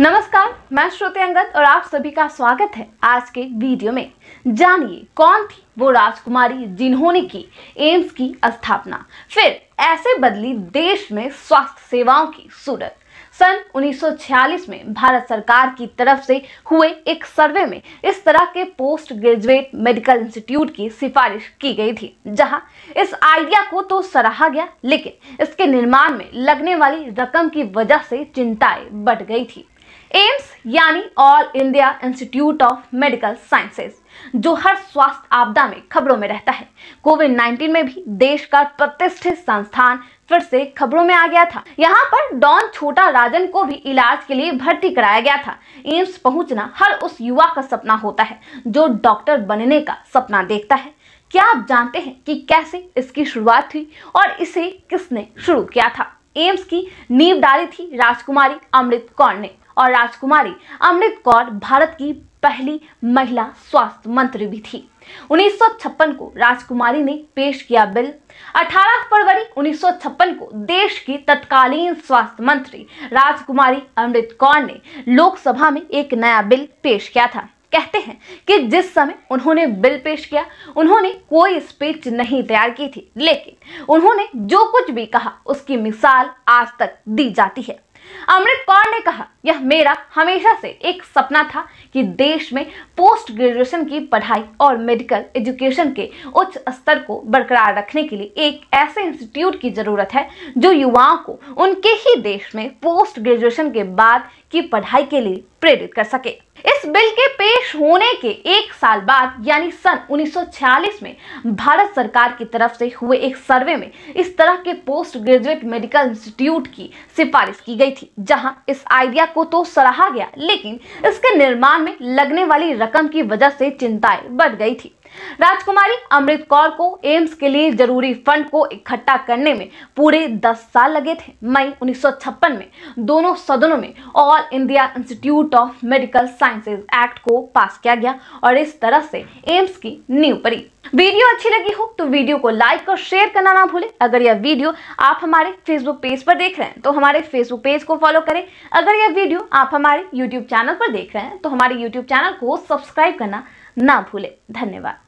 नमस्कार, मैं श्रुति अंगद और आप सभी का स्वागत है आज के वीडियो में। जानिए कौन थी वो राजकुमारी जिन्होंने की एम्स की स्थापना। फिर ऐसे बदली देश में स्वास्थ्य सेवाओं की सूरत। सन 1946 में भारत सरकार की तरफ़ से हुए एक सर्वे में इस तरह के पोस्ट ग्रेजुएट मेडिकल इंस्टीट्यूट की सिफारिश की गई थी, जहाँ इस आइडिया को तो सराहा गया, लेकिन इसके निर्माण में लगने वाली रकम की वजह से चिंताएँ बढ़ गई थी। एम्स यानी all India institute of medical sciences जो हर स्वास्थ्य आपदा में खबरों में रहता है। कोविड 19 में भी देश का प्रतिष्ठित संस्थान फिर से खबरों में आ गया था। यहाँ पर डॉन छोटा राजन को भी इलाज के लिए भर्ती कराया गया था। एम्स पहुँचना हर उस युवा का सपना होता है, जो डॉक्टर बनने का सपना देखता है। क्या आप जानते हैं कि कैसे इसकी शुरुआत हुई और इसे किसने शुरू किया था? एम्स की नींव डाली थी राजकुमारी अमृत कौर ने। और राजकुमारी अमृत कौर भारत की पहली महिला स्वास्थ्य मंत्री भी थी। 1956 को राजकुमारी ने पेश किया बिल। 18 फरवरी 1956 को देश की तत्कालीन स्वास्थ्य मंत्री राजकुमारी अमृत कौर ने लोकसभा में एक नया बिल पेश किया था। कहते हैं कि जिस समय उन्होंने बिल पेश किया, उन्होंने कोई स्पीच नहीं तैयार की थी, लेकिन उन्होंने जो कुछ भी कहा, उसकी मिसाल आज तक दी जाती है। अमृत कौर ने कहा, यह मेरा हमेशा से एक सपना था कि देश में पोस्ट ग्रेजुएशन की पढ़ाई और मेडिकल एजुकेशन के उच्च स्तर को बरकरार रखने के लिए एक ऐसे इंस्टीट्यूट की ज़रूरत है, जो युवाओं को उनके ही देश में पोस्ट ग्रेजुएशन के बाद की पढ़ाई के लिए प्रेरित कर सके। इस बिल के पेश होने के एक साल बाद, यानी सन 1946 में, भारत सरकार की तरफ़ से हुए एक सर्वे में इस तरह के पोस्ट ग्रेजुएट मेडिकल इंस्टीट्यूट की सिफारिश की गई थी, जहाँ इस आइडिया को तो सराहा गया, लेकिन इसके निर्माण में लगने वाली रकम की वजह से चिंताएँ बढ़ गई थी। राजकुमारी अमृत कौर को एम्स के लिए ज़रूरी फंड को इकट्ठा करने में पूरे 10 साल लगे थे। मई 1956 में दोनों सदनों में all India institute of medical sciences act को पास किया गया और इस तरह से एम्स की नींव पड़ी। वीडियो अच्छी लगी हो तो वीडियो को लाइक और शेयर करना ना भूलें। अगर यह वीडियो आप हमारे फेसबुक पेज पर देख रहे हैं तो हमारे फेसबुक पेज को फॉलो करें। अगर यह वीडियो आप हमारे यूट्यूब चैनल पर देख रहे हैं तो हमारे यूट्यूब चैनल को सब्सक्राइब करना ना भूलें। धन्यवाद।